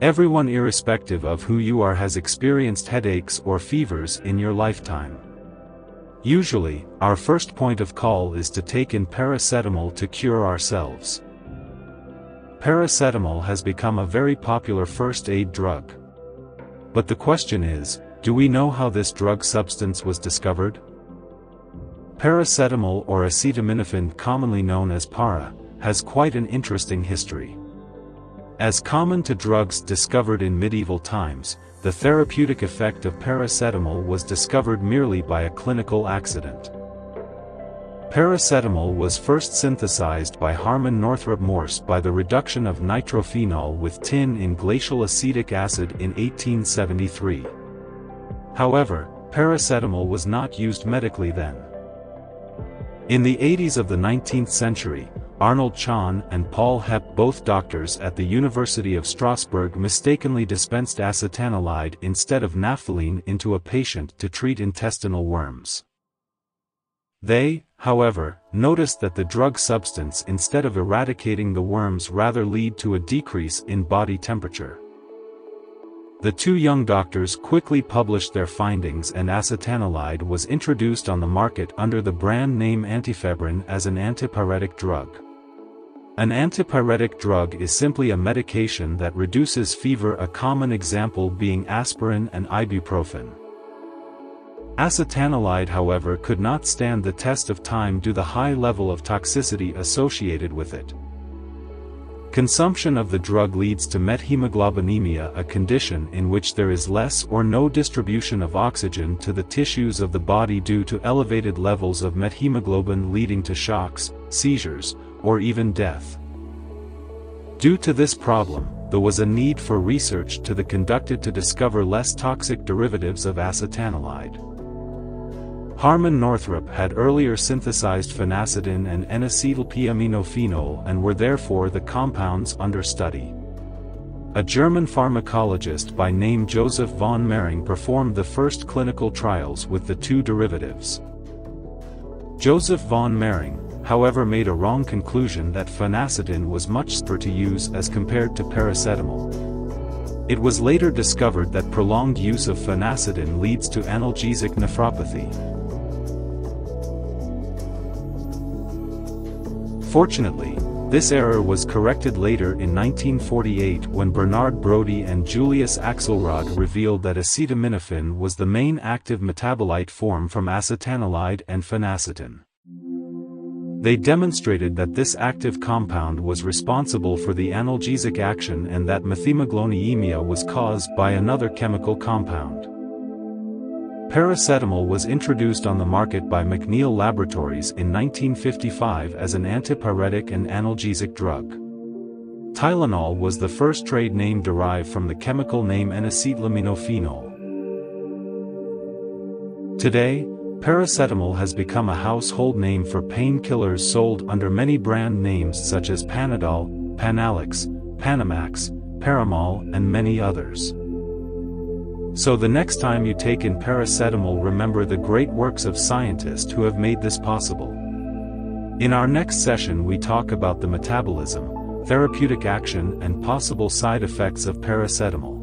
Everyone irrespective of who you are has experienced headaches or fevers in your lifetime. Usually, our first point of call is to take in paracetamol to cure ourselves. Paracetamol has become a very popular first aid drug. But the question is, do we know how this drug substance was discovered? Paracetamol or acetaminophen commonly known as para, has quite an interesting history. As common to drugs discovered in medieval times, the therapeutic effect of paracetamol was discovered merely by a clinical accident. Paracetamol was first synthesized by Harmon Northrop Morse by the reduction of nitrophenol with tin in glacial acetic acid in 1873. However, paracetamol was not used medically then. In the 80s of the 19th century, Arnold Cahn and Paul Hepp both doctors at the University of Strasbourg mistakenly dispensed acetanilide instead of naphthalene into a patient to treat intestinal worms. They, however, noticed that the drug substance instead of eradicating the worms rather lead to a decrease in body temperature. The two young doctors quickly published their findings and acetanilide was introduced on the market under the brand name antifebrin as an antipyretic drug. An antipyretic drug is simply a medication that reduces fever a common example being aspirin and ibuprofen. Acetanilide however could not stand the test of time due to the high level of toxicity associated with it. Consumption of the drug leads to methemoglobinemia a condition in which there is less or no distribution of oxygen to the tissues of the body due to elevated levels of methemoglobin leading to shocks, seizures, or even death. Due to this problem, there was a need for research to the conducted to discover less toxic derivatives of acetanilide. Harmon Northrop had earlier synthesized phenacetin and N-acetyl-P-aminophenol and were therefore the compounds under study. A German pharmacologist by name Joseph von Mering performed the first clinical trials with the two derivatives. Joseph von Mering, however made a wrong conclusion that phenacetin was much safer to use as compared to paracetamol. It was later discovered that prolonged use of phenacetin leads to analgesic nephropathy. Fortunately, this error was corrected later in 1948 when Bernard Brodie and Julius Axelrod revealed that acetaminophen was the main active metabolite formed from acetanilide and phenacetin. They demonstrated that this active compound was responsible for the analgesic action and that methemoglobinemia was caused by another chemical compound. Paracetamol was introduced on the market by McNeil Laboratories in 1955 as an antipyretic and analgesic drug. Tylenol was the first trade name derived from the chemical name N-acetaminophenol. Today, paracetamol has become a household name for painkillers sold under many brand names such as Panadol, Panalex, Panamax, Paramol and many others. So the next time you take in paracetamol remember the great works of scientists who have made this possible. In our next session we talk about the metabolism, therapeutic action and possible side effects of paracetamol.